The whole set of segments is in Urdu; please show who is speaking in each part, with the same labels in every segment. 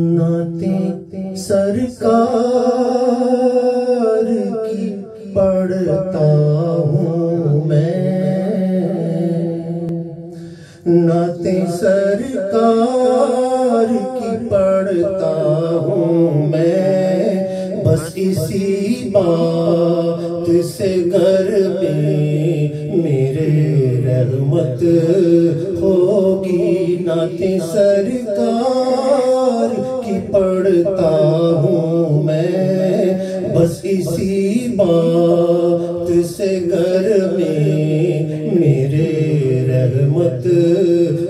Speaker 1: نعتیں سرکار کی پڑھتا ہوں میں۔ نعتیں سرکار کی پڑھتا ہوں میں۔ بس اسی بات سے گھر میں رحمت ہوگی نعتیں سرکار کی پڑھتا ہوں میں۔ بس اسی بات سے گھر میں میرے رحمت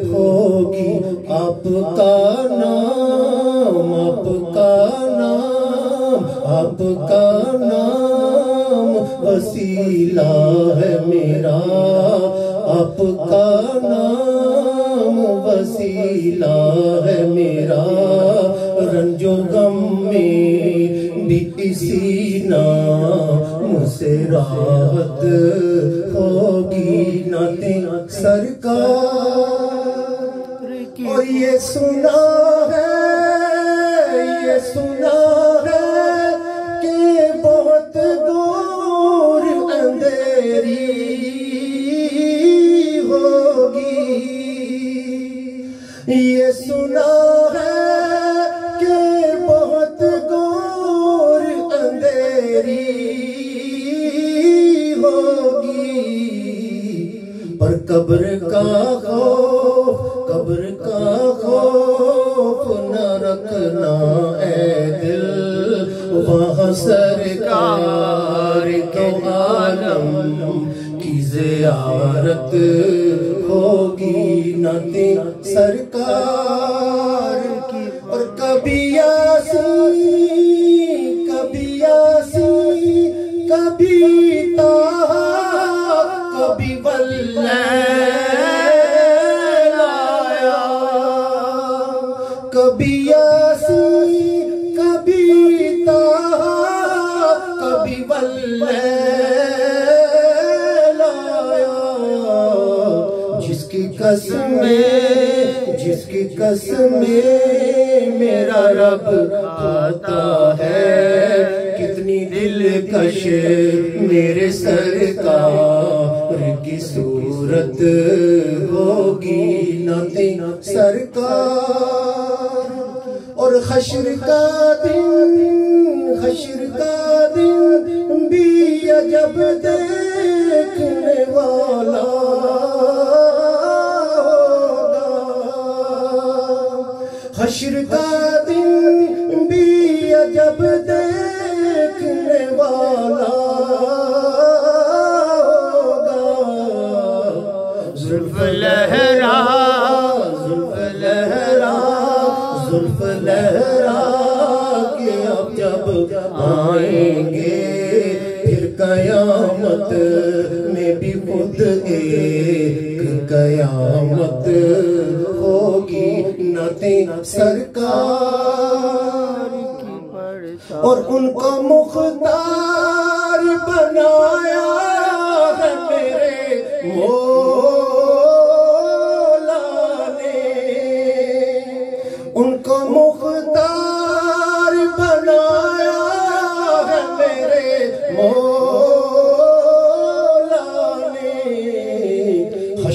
Speaker 1: ہوگی۔ آپ کا نام، آپ کا نام، آپ کا نام وسیلہ ہے میرا۔ آپ کا نام وسیلہ ہے میرا رنج و غم میں بھی اسی نام سے راحت ہوگی نعتیں سرکار اور یہ سنا ہے یہ سنا یہ سنا ہے کہ بہت دور اندھیری ہوگی، پر قبر کا خوف، قبر کا خوف نہ رکھنا اے دل، وہاں سرکار کے عالم کی زیارت کبھی کبھی تاہا کبھی واللیل جس کی قسمیں، جس کی قسمیں میرا رب آتا ہے، کتنی دلکش میرے سرکار کی صورت ہوگی نعتیں سرکار اور حشر کا دن حشر کا دن بھی عجب دیکھنے قیامت میں بھی خود ایک قیامت ہوگی نعتیں سرکار اور ان کا مختار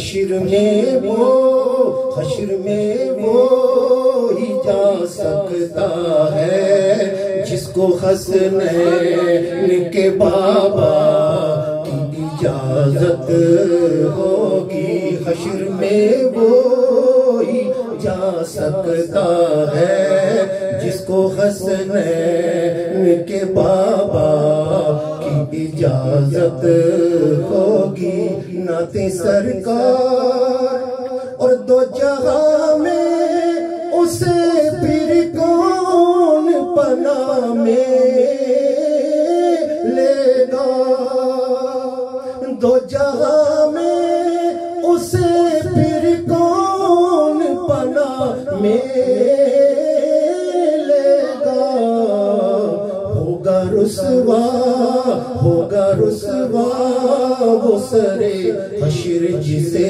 Speaker 1: حشر میں وہ حشر میں وہ ہی جا سکتا ہے۔ جس کو حسنین کے بابا کی اجازت ہوگی حشر میں وہ ہی جا سکتا ہے۔ جس کو حسنین کے بابا کی اجازت ہوگی نعتیں سرکار۔ اور دو جہاں میں اسے پھر کون پناہ میں وہ سرے حشر جسے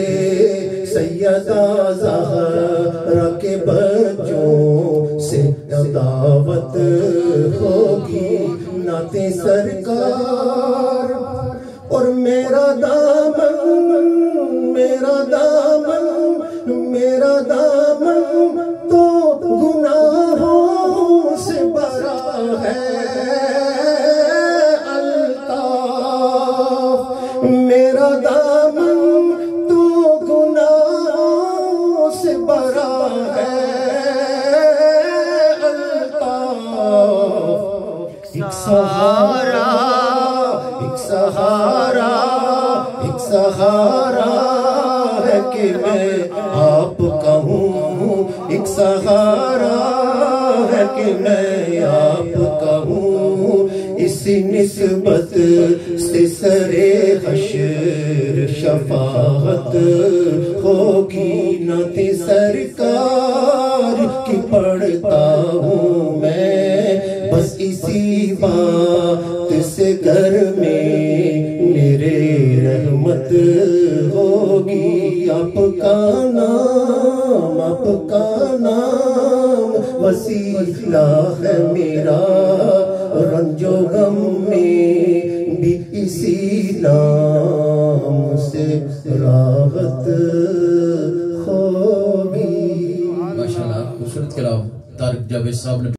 Speaker 1: سیدہ زہرا کے بچوں سے دعوت ہوگی ناتے سر سہارا، ایک سہارا ایک سہارا ہے کہ میں آپ کا ہوں۔ ایک سہارا ہے کہ میں آپ کا ہوں۔ اسی نسبت سے سرے حشر، شفاعت رحمت ہوگی، آپ کا نام، آپ کا نام وسیلہ ہے میرا۔ رنج و غم میں بھی اسی نام سے راحت ہوگی۔
Speaker 2: ماشاءاللہ، خوبصورت کلام۔ طارق جاوید صاحب نے